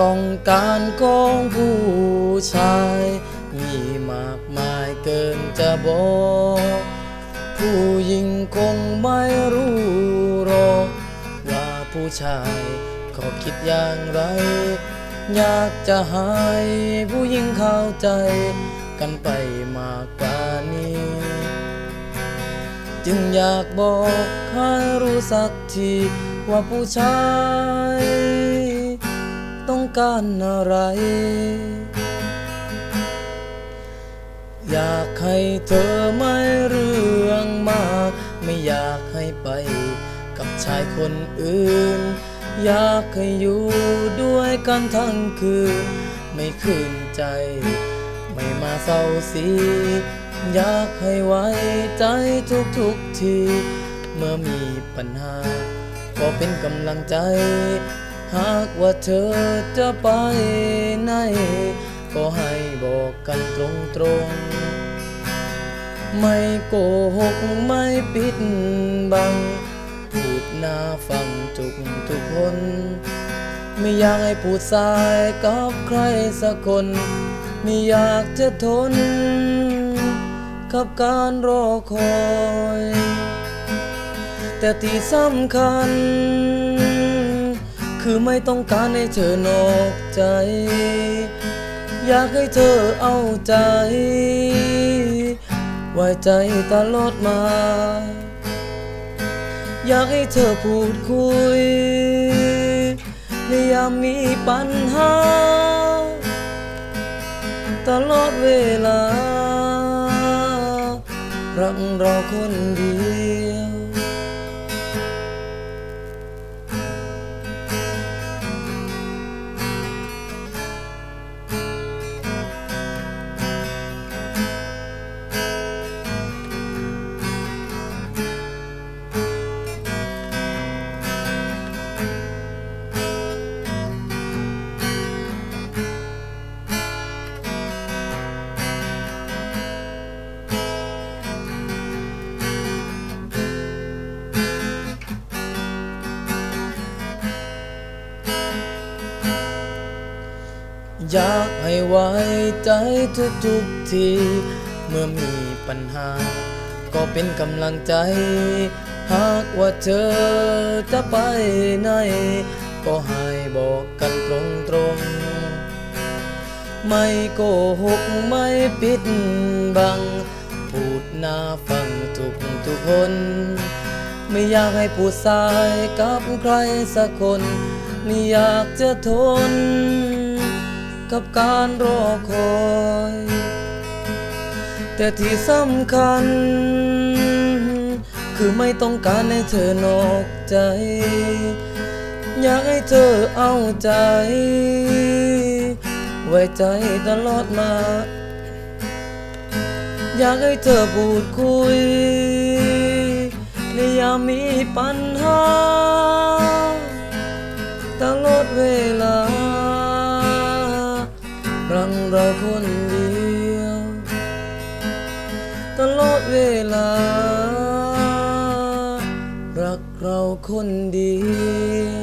ต้องการของผู้ชาย มีมากมายเกินจะบอก ผู้หญิงคงไม่รู้หรอกว่าผู้ชายเขาคิดอย่างไร อยากจะให้ผู้หญิงเข้าใจ กันไปมากกว่านี้ จึงอยากบอกให้รู้สักทีว่าผู้ชาย ต้องการอะไร อยากให้เธอไม่เรื่องมาก ไม่อยากให้ไปกับชายคนอื่น อยากให้อยู่ด้วยกันทั้งคืน ไม่คืนใจ ไม่มาเศร้าสีอยากให้ไว้ใจทุกทุกที เมื่อมีปัญหา ก็เป็นกำลังใจ หากว่าเธอจะไปไหน ก็ให้บอกกันตรงตรงๆไม่โกหกไม่ปิดบัง พูดหน้าฟังทุกทุกคน ไม่อยากให้พูดสายกับใครสักคน ไม่อยากจะทน กับการรอคอย แต่ที่สำคัญ คือไม่ต้องการให้เธอนอกใจ อยากให้เธอเอาใจ ไว้ใจตลอดมา อยากให้เธอพูดคุยในยามมีปัญหา ตลอดเวลา รักเราคนเดี อยากให้ไว้ใจทุกทุกที เมื่อมีปัญหา ก็เป็นกำลังใจ หากว่าเธอจะไปไหน ก็ให้บอกกันตรงตรงไม่โกหกไม่ปิดบัง พูดหน้าฟังทุกทุกคน ไม่อยากให้พูดสายกับใครสักคน ไม่อยากจะทน กับการรอคอย แต่ที่สำคัญ คือไม่ต้องการให้เธอนอกใจ อยากให้เธอเอาใจ ไว้ใจตลอดมา อยากให้เธอพูดคุยในยามมีปัญหาตลอดเวลารังเรา คนเดียว ตลอดเวลา รักเราคนเดียว